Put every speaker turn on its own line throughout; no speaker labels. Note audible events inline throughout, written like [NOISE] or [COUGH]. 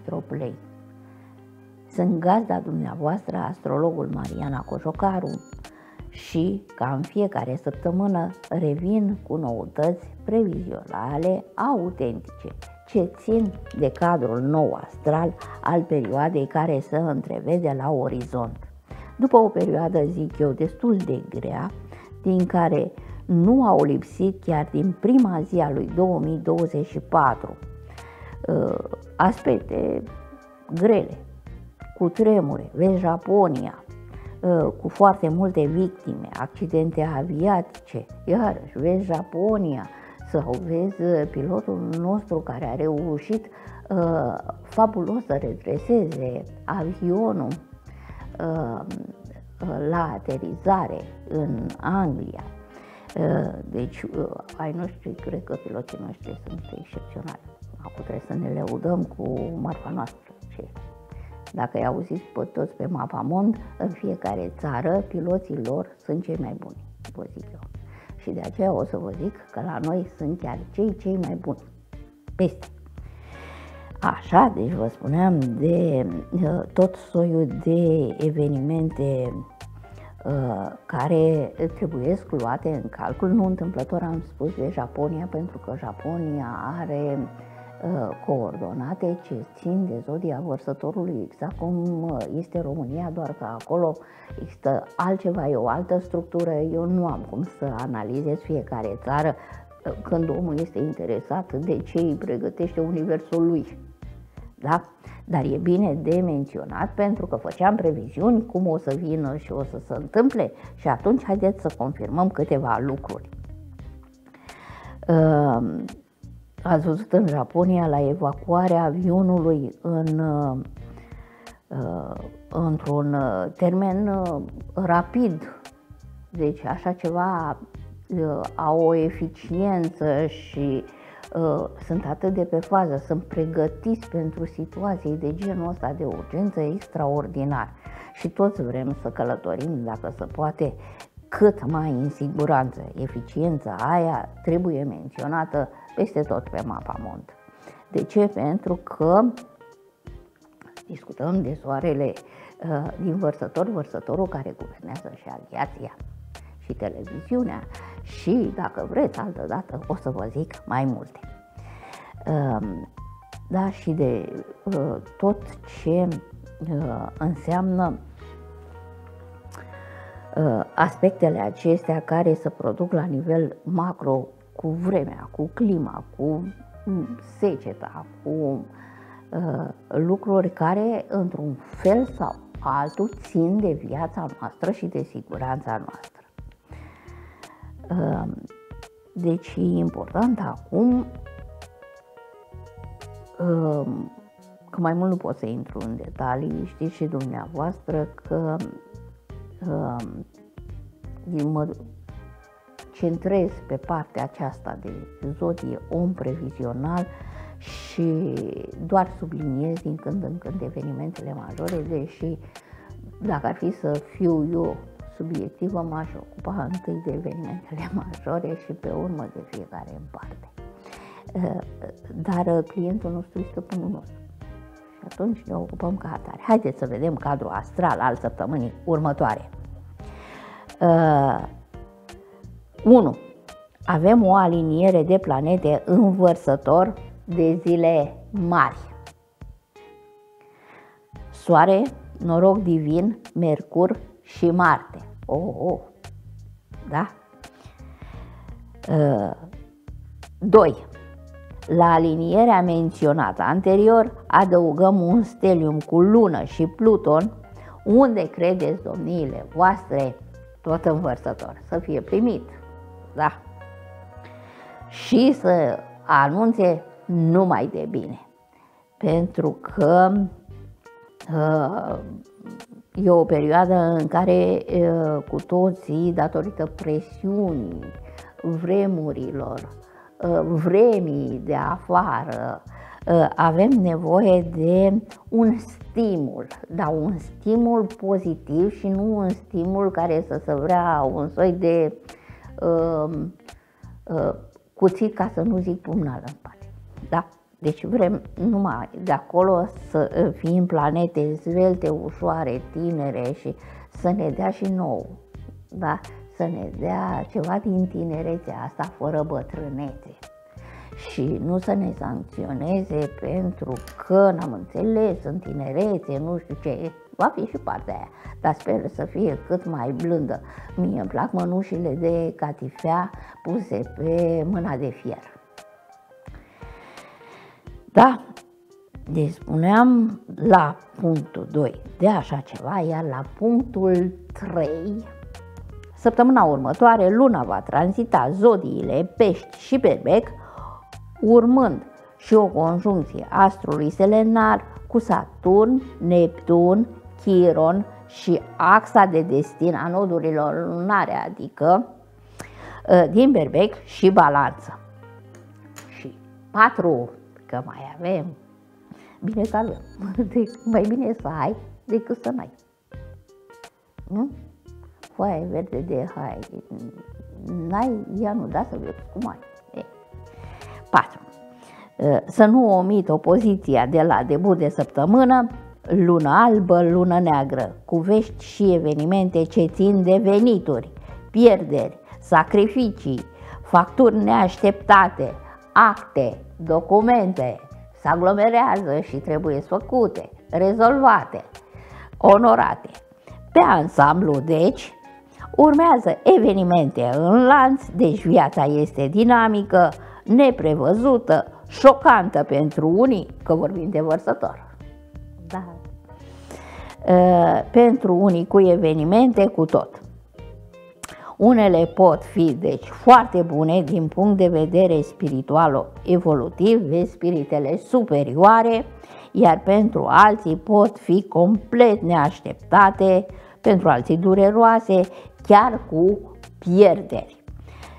găsit la Astroplay. Sunt gazda dumneavoastră, astrologul Mariana Cojocaru și ca în fiecare săptămână revin cu noutăți previzionale autentice ce țin de cadrul nou astral al perioadei care se întrevede la orizont. După o perioadă, zic eu, destul de grea, din care nu au lipsit chiar din prima zi a lui 2024 uh, aspecte grele, cu tremure, vezi Japonia, uh, cu foarte multe victime, accidente aviatice, iarăși vezi Japonia, sau vezi uh, pilotul nostru care a reușit uh, fabulos să redreseze avionul uh, la aterizare în Anglia. Uh, deci, uh, ai noștri, cred că piloții noștri sunt excepționali. Acum trebuie să ne leudăm cu marfa noastră. Ce? Dacă i auziți pe toți pe Mapamond, în fiecare țară, piloții lor sunt cei mai buni, vă zic eu. Și de aceea o să vă zic că la noi sunt chiar cei cei mai buni. Peste. Așa, deci vă spuneam de uh, tot soiul de evenimente uh, care trebuie luate în calcul. Nu întâmplător am spus de Japonia, pentru că Japonia are Uh, coordonate ce țin de zodia vărsătorului, exact cum uh, este România, doar că acolo există altceva, e o altă structură, eu nu am cum să analizez fiecare țară uh, când omul este interesat de ce îi pregătește universul lui. Da? Dar e bine de menționat pentru că făceam previziuni cum o să vină și o să se întâmple și atunci haideți să confirmăm câteva lucruri. Ați văzut în Japonia la evacuarea avionului în, uh, uh într-un uh, termen uh, rapid. Deci așa ceva uh, au o eficiență și uh, sunt atât de pe fază, sunt pregătiți pentru situații de genul ăsta de urgență extraordinar. Și toți vrem să călătorim, dacă se poate, cât mai în siguranță. Eficiența aia trebuie menționată peste tot pe mapa mond. De ce? Pentru că discutăm de soarele uh, din vărsător, vărsătorul care guvernează și aviația și televiziunea și, dacă vreți, altă dată o să vă zic mai multe. Uh, da, și de uh, tot ce uh, înseamnă uh, aspectele acestea care se produc la nivel macro cu vremea, cu clima, cu seceta, cu uh, lucruri care, într-un fel sau altul, țin de viața noastră și de siguranța noastră. Uh, deci e important acum uh, că mai mult nu pot să intru în detalii, știți și dumneavoastră că uh, mă, centrez pe partea aceasta de zodie om previzional și doar subliniez din când în când evenimentele majore, deși dacă ar fi să fiu eu subiectivă, m-aș ocupa întâi de evenimentele [LAUGHS] majore și pe urmă de fiecare în parte. Eh, dar clientul nostru este stăpânul nostru. Și atunci ne ocupăm ca atare. Haideți să vedem cadrul astral al săptămânii următoare. Uh, 1. Avem o aliniere de planete învărsător de zile mari. Soare, noroc divin, Mercur și Marte. Oh, oh. Da? 2. Uh, La alinierea menționată anterior adăugăm un stelium cu lună și Pluton, unde credeți domniile voastre tot învărsător, să fie primit da? Și să anunțe numai de bine. Pentru că uh, e o perioadă în care uh, cu toții, datorită presiunii, vremurilor, uh, vremii de afară, uh, avem nevoie de un stimul, da, un stimul pozitiv și nu un stimul care să se vrea un soi de uh, uh, uh, cuțit, ca să nu zic pumnal în spate. Da? Deci vrem numai de acolo să fim planete zvelte, ușoare, tinere și să ne dea și nou, da? Să ne dea ceva din tinerețea asta fără bătrânețe și nu să ne sancționeze pentru că n-am înțeles în tinerețe, nu știu ce, va fi și partea aia, dar sper să fie cât mai blândă. Mie îmi plac mănușile de catifea puse pe mâna de fier. Da, deci spuneam la punctul 2 de așa ceva, iar la punctul 3, săptămâna următoare, luna va tranzita zodiile pești și berbec, urmând și o conjuncție astrului selenar cu Saturn, Neptun, Chiron și axa de destin a nodurilor lunare, adică ă, din berbec și balanță. Și patru, că mai avem, bine că avem, [LAUGHS] mai bine să ai decât să n-ai. Nu? Foaia verde de hai, n-ai, ea nu da să vezi cum ai. 4. Ă, să nu omit opoziția de la debut de săptămână, lună albă, lună neagră, cu vești și evenimente ce țin de venituri, pierderi, sacrificii, facturi neașteptate, acte, documente, se aglomerează și trebuie făcute, rezolvate, onorate. Pe ansamblu, deci, urmează evenimente în lanț, deci viața este dinamică, neprevăzută, șocantă pentru unii, că vorbim de vărsător. Da. Pentru unii cu evenimente, cu tot. Unele pot fi, deci, foarte bune din punct de vedere spiritual-evolutiv, spiritele superioare, iar pentru alții pot fi complet neașteptate, pentru alții dureroase, chiar cu pierderi.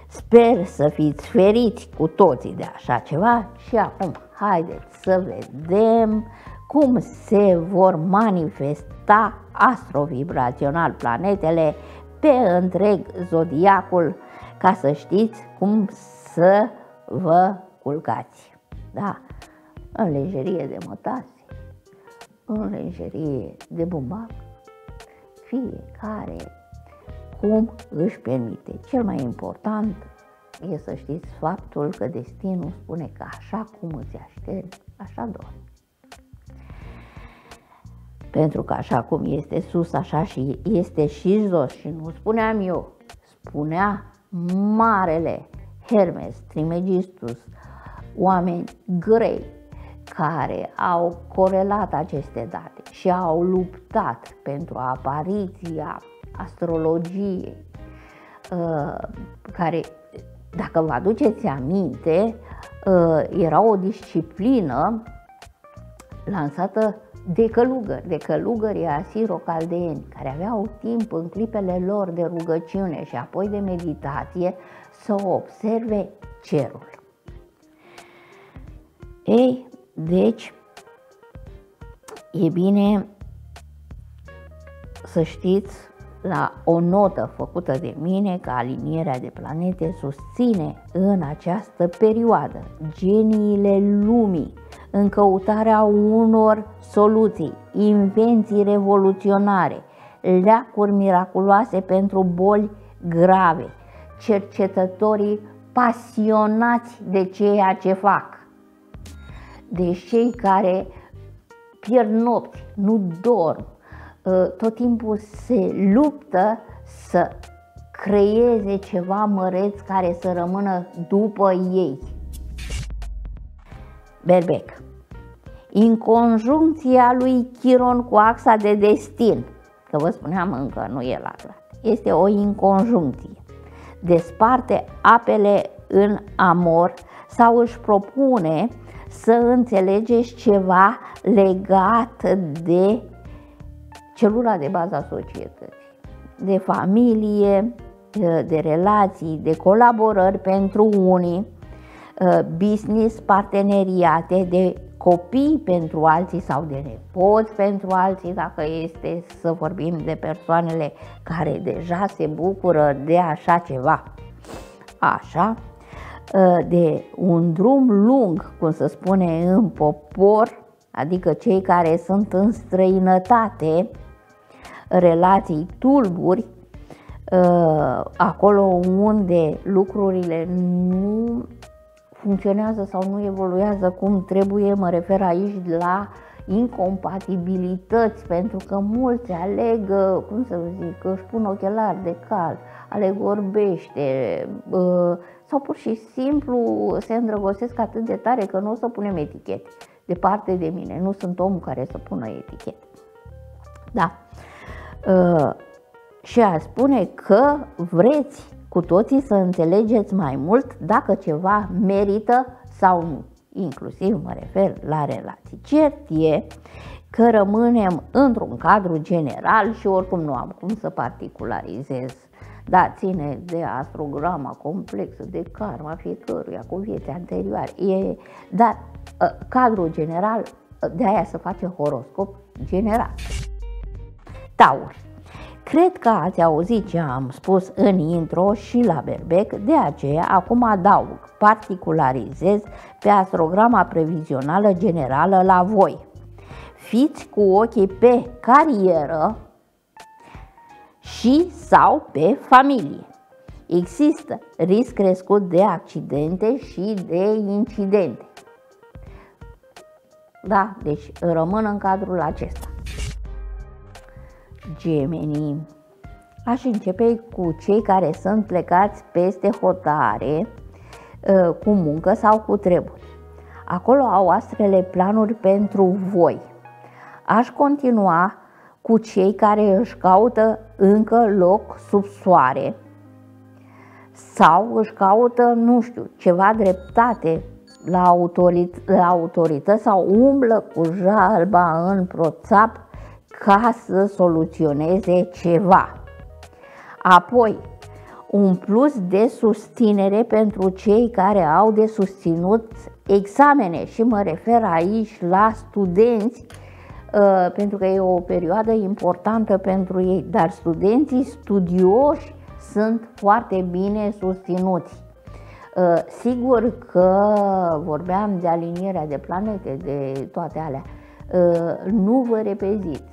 Sper să fiți feriți cu toții de așa ceva și acum haideți să vedem cum se vor manifesta astrovibrațional planetele pe întreg zodiacul ca să știți cum să vă culcați. Da? În lejerie de mătase, în lejerie de bumbac, fiecare cum își permite. Cel mai important e să știți faptul că destinul spune că așa cum îți aștept, așa dormi. Pentru că așa cum este sus, așa și este și jos. Și nu spuneam eu, spunea marele Hermes Trimegistus, oameni grei care au corelat aceste date și au luptat pentru apariția astrologie, uh, care, dacă vă aduceți aminte, uh, era o disciplină lansată de călugări, de călugării asiro-caldeeni, care aveau timp în clipele lor de rugăciune și apoi de meditație să observe cerul. Ei, deci, e bine să știți la o notă făcută de mine că alinierea de planete susține în această perioadă geniile lumii în căutarea unor soluții, invenții revoluționare, leacuri miraculoase pentru boli grave, cercetătorii pasionați de ceea ce fac, de cei care pierd nopți, nu dorm, Ă, tot timpul se luptă să creeze ceva măreț care să rămână după ei. Berbec. Inconjuncția lui Chiron cu axa de destin, că vă spuneam încă nu e la clar, este o inconjuncție. Desparte apele în amor sau își propune să înțelegeți ceva legat de celula de bază a societății, de familie, de relații, de colaborări pentru unii, business, parteneriate, de copii pentru alții sau de nepoți pentru alții, dacă este să vorbim de persoanele care deja se bucură de așa ceva. Așa, de un drum lung, cum se spune în popor, adică cei care sunt în străinătate, relații tulburi, uh, acolo unde lucrurile nu funcționează sau nu evoluează cum trebuie, mă refer aici la incompatibilități, pentru că mulți aleg, uh, cum să zic, își pun ochelari de cal, aleg orbește, uh, sau pur și simplu se îndrăgostesc atât de tare că nu o să punem etichete. Departe de mine, nu sunt omul care să pună etichete. Da. Uh, și a spune că vreți cu toții să înțelegeți mai mult dacă ceva merită sau nu. Inclusiv mă refer la relații. Cert e că rămânem într-un cadru general și oricum nu am cum să particularizez. Da, ține de astrograma complexă, de karma fiecăruia cu vieți anterioare. E, dar ă, cadrul general, de aia să face horoscop general. Taur. Cred că ați auzit ce am spus în intro și la berbec, de aceea acum adaug, particularizez pe astrograma previzională generală la voi. Fiți cu ochii pe carieră și sau pe familie. Există risc crescut de accidente și de incidente. Da, deci rămân în cadrul acesta. Gemenii. Aș începe cu cei care sunt plecați peste hotare, ă, cu muncă sau cu treburi. Acolo au astrele planuri pentru voi. Aș continua cu cei care își caută încă loc sub soare sau își caută, nu știu, ceva dreptate la, autorit- la autorități sau umblă cu jalba în proțap ca să soluționeze ceva. Apoi, un plus de susținere pentru cei care au de susținut examene și mă refer aici la studenți uh, pentru că e o perioadă importantă pentru ei, dar studenții studioși sunt foarte bine susținuți. Uh, sigur că vorbeam de alinierea de planete, de toate alea. Uh, nu vă repeziți Uh,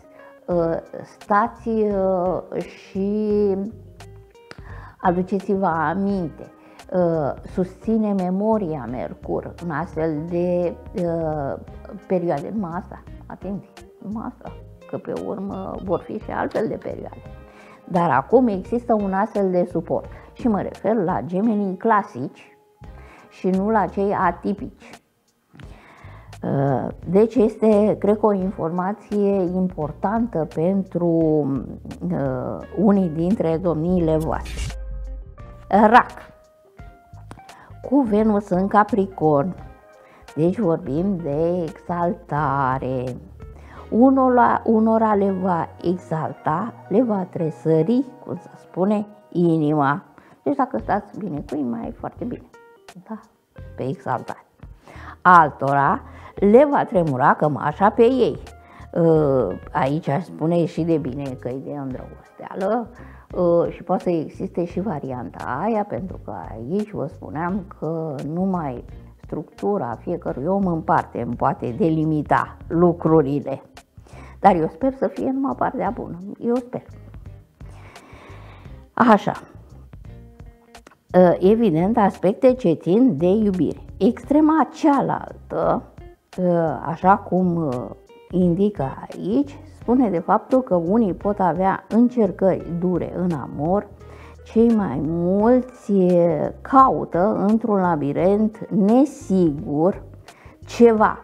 stați uh, și aduceți-vă aminte, uh, susține memoria Mercur în astfel de perioade. Numai asta, atenție, numai asta, că pe urmă vor fi și altfel de perioade. Dar acum există un astfel de suport și mă refer la gemenii clasici și nu la cei atipici. Uh, deci este, cred că, o informație importantă pentru uh, unii dintre domniile voastre. RAC. Cu Venus în Capricorn. Deci vorbim de exaltare. Unora, unora le va exalta, le va tresări, cum se spune, inima. Deci dacă stați bine cu inima, e foarte bine. Da? Pe exaltare. Altora le va tremura cămașa pe ei. Uh, aici aș spune și de bine că e de îndrăgosteală uh, și poate să existe și varianta aia, pentru că aici vă spuneam că numai structura fiecărui om în parte îmi poate delimita lucrurile. Dar eu sper să fie numai partea bună. Eu sper. Așa. Uh, evident, aspecte ce țin de iubire. Extrema cealaltă Ă, așa cum ă, indică aici, spune de faptul că unii pot avea încercări dure în amor, cei mai mulți caută într-un labirint nesigur ceva.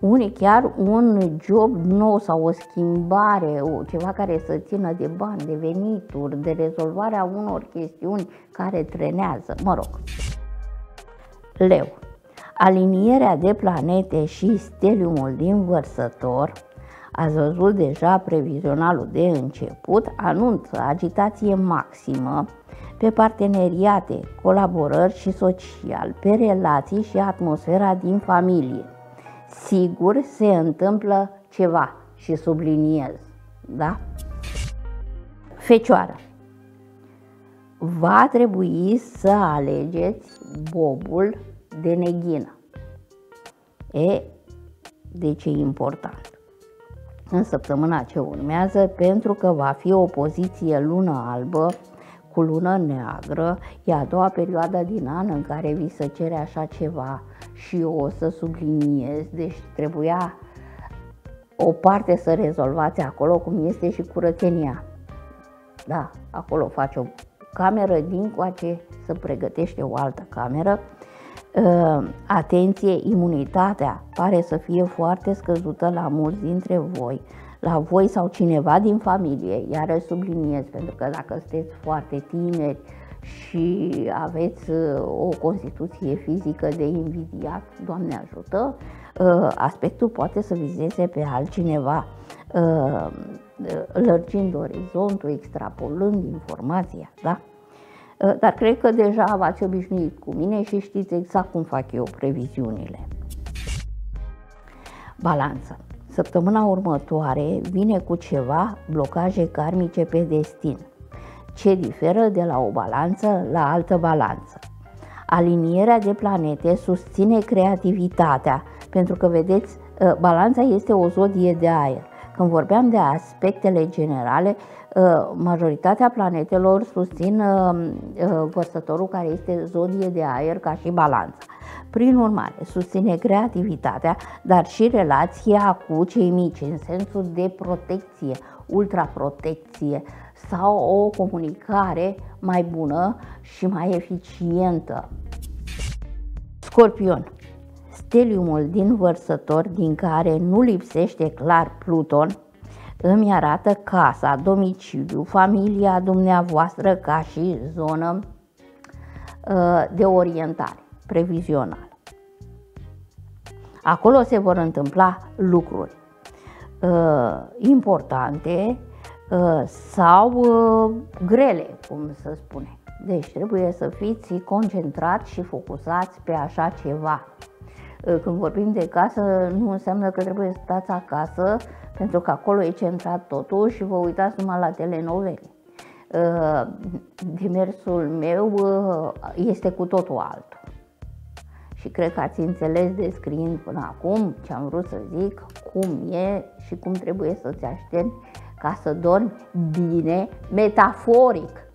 Unii chiar un job nou sau o schimbare, o, ceva care să țină de bani, de venituri, de rezolvarea unor chestiuni care trenează, mă rog. Leu alinierea de planete și steliumul din vărsător, ați văzut deja previzionalul de început, anunță agitație maximă pe parteneriate, colaborări și social, pe relații și atmosfera din familie. Sigur se întâmplă ceva și subliniez, da? Fecioară. va trebui să alegeți bobul de neghină. E, de ce e important? În săptămâna ce urmează, pentru că va fi o poziție lună albă cu lună neagră, e a doua perioadă din an în care vi se cere așa ceva și eu o să subliniez, deci trebuia o parte să rezolvați acolo, cum este și curățenia. Da, acolo faci o cameră din coace, să pregătește o altă cameră. Uh, atenție, imunitatea pare să fie foarte scăzută la mulți dintre voi, la voi sau cineva din familie, iar subliniez, pentru că dacă sunteți foarte tineri și aveți uh, o constituție fizică de invidiat, Doamne ajută, uh, aspectul poate să vizeze pe altcineva, lărgind orizontul, extrapolând informația, da? Uh, dar cred că deja v-ați obișnuit cu mine și știți exact cum fac eu previziunile. Balanță. Săptămâna următoare vine cu ceva blocaje karmice pe destin, ce diferă de la o balanță la altă balanță. Alinierea de planete susține creativitatea, pentru că, vedeți, uh, balanța este o zodie de aer. Când vorbeam de aspectele generale, uh, majoritatea planetelor susțin uh, uh, vărsătorul care este zodie de aer ca și balanța. Prin urmare, susține creativitatea, dar și relația cu cei mici, în sensul de protecție, ultraprotecție sau o comunicare mai bună și mai eficientă. Scorpion steliumul din vărsător, din care nu lipsește clar Pluton, îmi arată casa, domiciliu, familia dumneavoastră ca și zonă uh, de orientare previzională. Acolo se vor întâmpla lucruri uh, importante uh, sau grele, cum să spune. Deci trebuie să fiți concentrați și focusați pe așa ceva. Ă, când vorbim de casă, nu înseamnă că trebuie să stați acasă, pentru că acolo e centrat totul și vă uitați numai la telenovele. Ă, demersul meu ă, este cu totul altul. Și cred că ați înțeles descriind până acum ce am vrut să zic, cum e și cum trebuie să-ți aștepți ca să dormi bine, metaforic.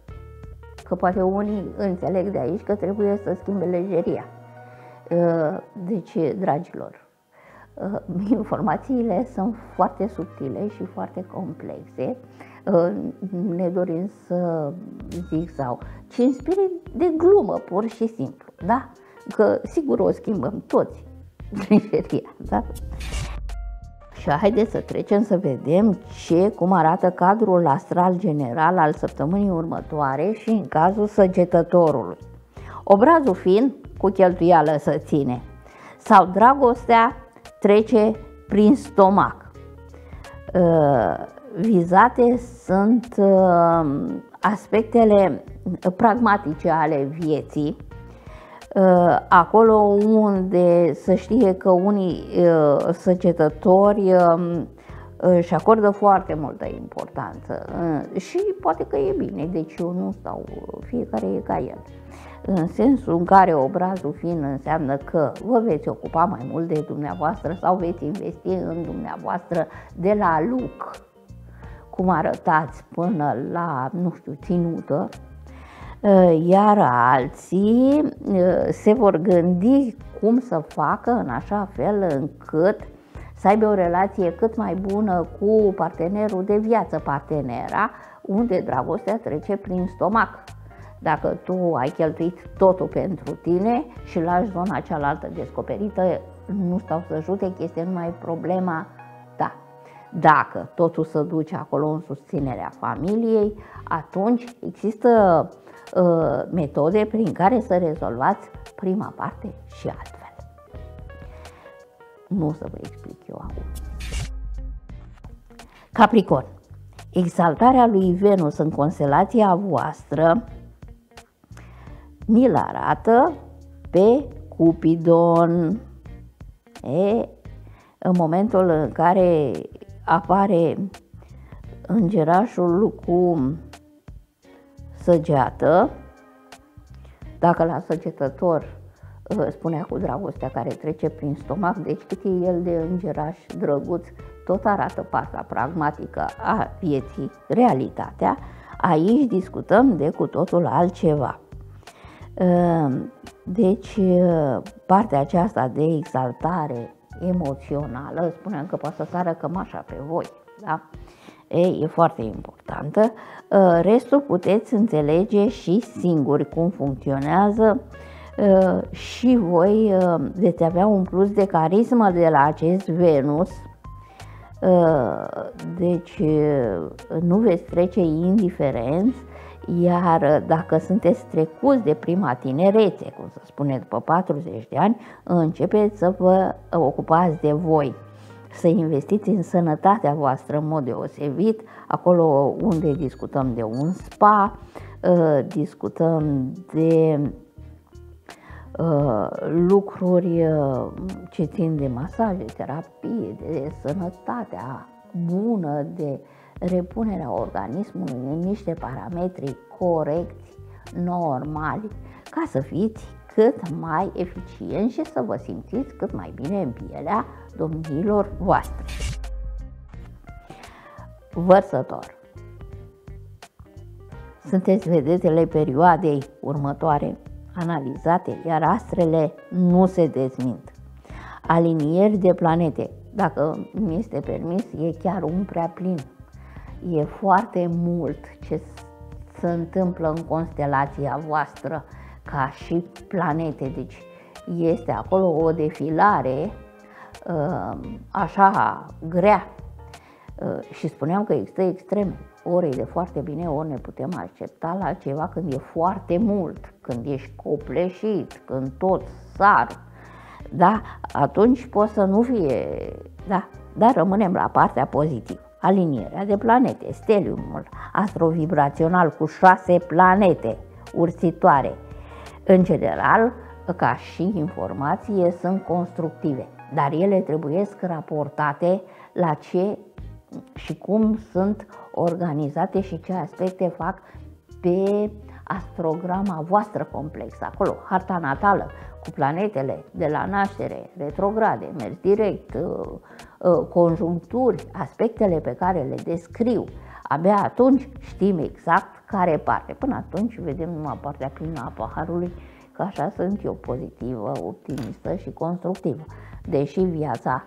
Că poate unii înțeleg de aici că trebuie să schimbe lejeria. Uh, deci, dragilor, uh, informațiile sunt foarte subtile și foarte complexe. Uh, ne dorim să zic sau ci în spirit de glumă, pur și simplu, da? Că sigur o schimbăm toți [LAUGHS] Nigeria, da? Și haideți să trecem să vedem ce, cum arată cadrul astral general al săptămânii următoare și în cazul săgetătorului. Obrazul fiind cu cheltuială să ține. Sau dragostea trece prin stomac. Uh, vizate sunt uh, aspectele pragmatice ale vieții, uh, acolo unde să știe că unii săgetători um, își acordă foarte multă importanță și poate că e bine, deci eu nu stau, fiecare e ca el. În sensul în care obrazul fin înseamnă că vă veți ocupa mai mult de dumneavoastră sau veți investi în dumneavoastră de la look, cum arătați până la, nu știu, ținută, iar alții se vor gândi cum să facă în așa fel încât să aibă o relație cât mai bună cu partenerul de viață, partenera, unde dragostea trece prin stomac. Dacă tu ai cheltuit totul pentru tine și lași zona cealaltă descoperită, nu stau să judec, este numai problema ta. Dacă totul se duce acolo în susținerea familiei, atunci există uh, metode prin care să rezolvați prima parte și altfel. Nu o să vă explic eu acum. Capricorn. Exaltarea lui Venus în constelația voastră ni-l arată pe Cupidon. E, în momentul în care apare îngerașul cu săgeată, dacă la săgetător uh, spunea cu dragostea care trece prin stomac, deci cât e el de îngeraș drăguț, tot arată partea pragmatică a vieții, realitatea, aici discutăm de cu totul altceva. Uh, deci, uh, partea aceasta de exaltare emoțională, spuneam că poate să sară cămașa pe voi, da? E, e foarte importantă. Uh, restul puteți înțelege și singuri cum funcționează uh, și voi uh, veți avea un plus de carismă de la acest Venus, deci nu veți trece indiferenți, iar dacă sunteți trecuți de prima tinerețe, cum să spune, după 40 de ani, începeți să vă ocupați de voi. Să investiți în sănătatea voastră în mod deosebit, acolo unde discutăm de un spa, uh, discutăm de uh, lucruri uh, ce țin de masaje, terapie, de sănătatea bună, de repunerea organismului în niște parametri corecți, normali, ca să fiți cât mai eficient și să vă simțiți cât mai bine în pielea domnilor voastre. Vărsător. Sunteți vedetele perioadei următoare analizate, iar astrele nu se dezmint. Alinieri de planete, dacă mi este permis, e chiar un prea plin. E foarte mult ce se întâmplă în constelația voastră ca și planete, deci este acolo o defilare uh, așa grea uh, și spuneam că există extreme. Ori e de foarte bine, ori ne putem accepta la ceva când e foarte mult, când ești copleșit, când tot sar, da? Atunci poți să nu fie, da? Dar rămânem la partea pozitivă. Alinierea de planete, steliumul astrovibrațional cu șase planete ursitoare, în general, ca și informație, sunt constructive, dar ele trebuie raportate la ce și cum sunt organizate și ce aspecte fac pe astrograma voastră complexă, acolo, harta natală, cu planetele de la naștere, retrograde, mers direct, uh, uh, conjuncturi, aspectele pe care le descriu. Abia atunci știm exact care parte. Până atunci vedem numai partea plină a paharului, că așa sunt eu pozitivă, optimistă și constructivă. Deși viața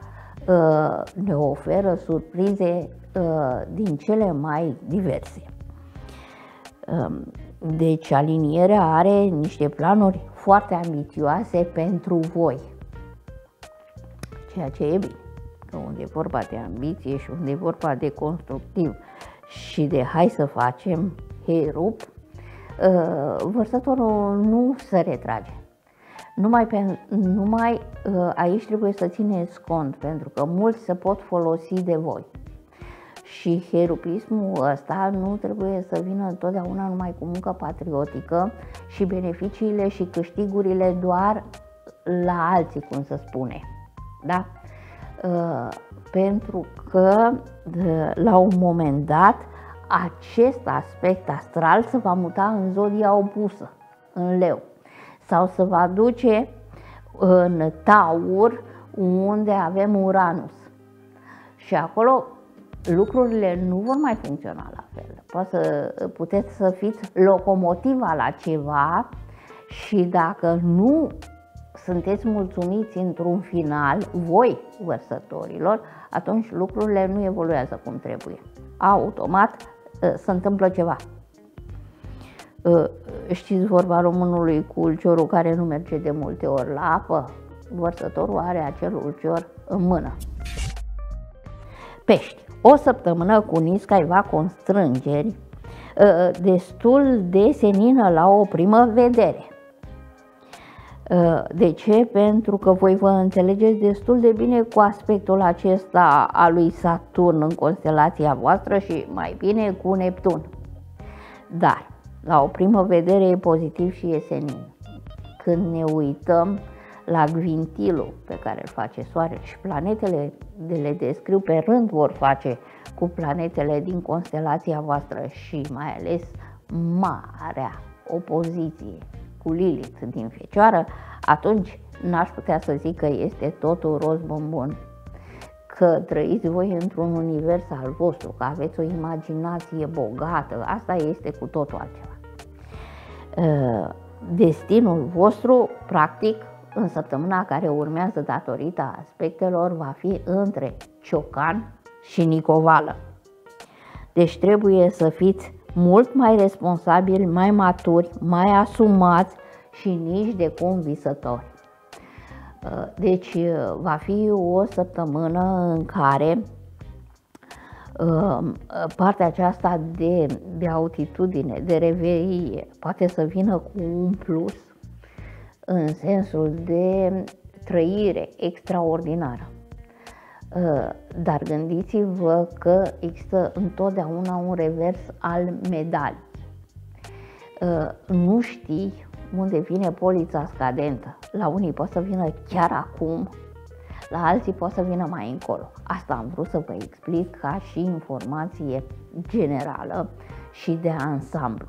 uh, ne oferă surprize uh, din cele mai diverse. Uh, deci alinierea are niște planuri foarte ambițioase pentru voi, ceea ce e bine. Că unde e vorba de ambiție și unde e vorba de constructiv și de hai să facem, herup, uh, vărsătorul nu se retrage. Numai, pe, numai uh, aici trebuie să țineți cont, pentru că mulți se pot folosi de voi. Și herupismul ăsta nu trebuie să vină întotdeauna numai cu muncă patriotică și beneficiile și câștigurile doar la alții, cum să spune. Da? Uh, pentru că la un moment dat acest aspect astral se va muta în zodia opusă, în leu, sau se va duce în taur, unde avem Uranus. Și acolo lucrurile nu vor mai funcționa la fel. Poate să puteți să fiți locomotiva la ceva și dacă nu sunteți mulțumiți într-un final, voi, vărsătorilor, atunci lucrurile nu evoluează cum trebuie. Automat Ă, se întâmplă ceva. Ă, știți vorba românului cu ulciorul care nu merge de multe ori la apă? Vărsătorul are acel ulcior în mână. Pești. O săptămână cu niscaiva constrângeri, ă, destul de senină la o primă vedere. De ce? Pentru că voi vă înțelegeți destul de bine cu aspectul acesta al lui Saturn în constelația voastră și mai bine cu Neptun. Dar, la o primă vedere e pozitiv și e senin. Când ne uităm la gvintilul pe care îl face Soarele și planetele de le descriu pe rând vor face cu planetele din constelația voastră și mai ales marea opoziție cu Lilith din Fecioară, atunci n-aș putea să zic că este totul roz bombon, că trăiți voi într-un univers al vostru, că aveți o imaginație bogată, asta este cu totul altceva. Uh, destinul vostru, practic, în săptămâna care urmează datorită aspectelor, va fi între Ciocan și Nicovală. Deci trebuie să fiți mult mai responsabili, mai maturi, mai asumați și nici de cum visători. Uh, deci uh, va fi o săptămână în care uh, partea aceasta de, de altitudine, de reverie, poate să vină cu un plus în sensul de trăire extraordinară. Dar gândiți-vă că există întotdeauna un revers al medalii. Nu știi unde vine polița scadentă. La unii poate să vină chiar acum, la alții poate să vină mai încolo. Asta am vrut să vă explic ca și informație generală și de ansamblu.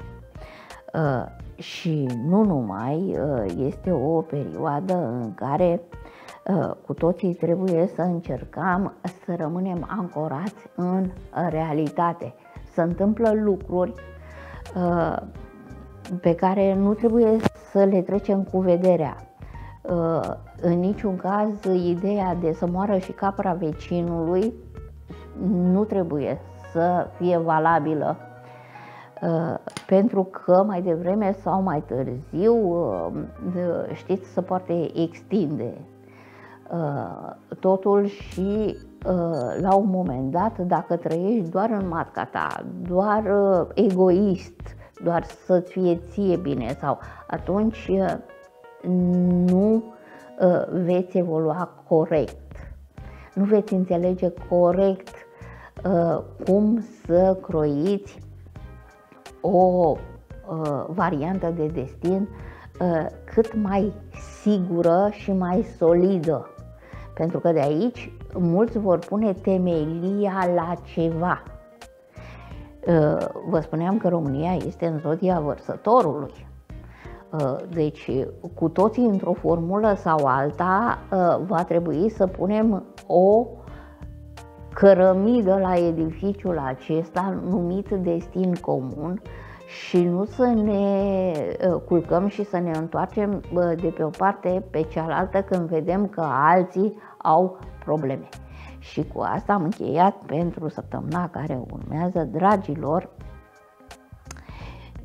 Uh, și nu numai, uh, este o perioadă în care uh, cu toții trebuie să încercăm să rămânem ancorați în realitate. Se întâmplă lucruri pe care nu trebuie să le trecem cu vederea. Uh, în niciun caz, ideea de să moară și capra vecinului nu trebuie să fie valabilă uh, pentru că mai devreme sau mai târziu, uh, știți, se poate extinde totul și la un moment dat, dacă trăiești doar în matca ta, doar egoist, doar să-ți fie ție bine sau atunci uh, nu uh, veți evolua corect. Nu veți înțelege corect uh, cum să croiți o variantă de destin cât mai sigură și mai solidă. Pentru că de aici mulți vor pune temelia la ceva. Uh, vă spuneam că România este în zodia vărsătorului. Uh, deci, cu toții într-o formulă sau alta, uh, va trebui să punem o cărămidă la edificiul acesta numit destin comun și nu să ne culcăm și să ne întoarcem de pe o parte pe cealaltă când vedem că alții au probleme. Și cu asta am încheiat pentru săptămâna care urmează, dragilor.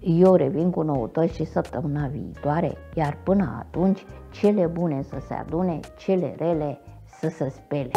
Eu revin cu noutăți și săptămâna viitoare, iar până atunci, cele bune să se adune, cele rele să se spele.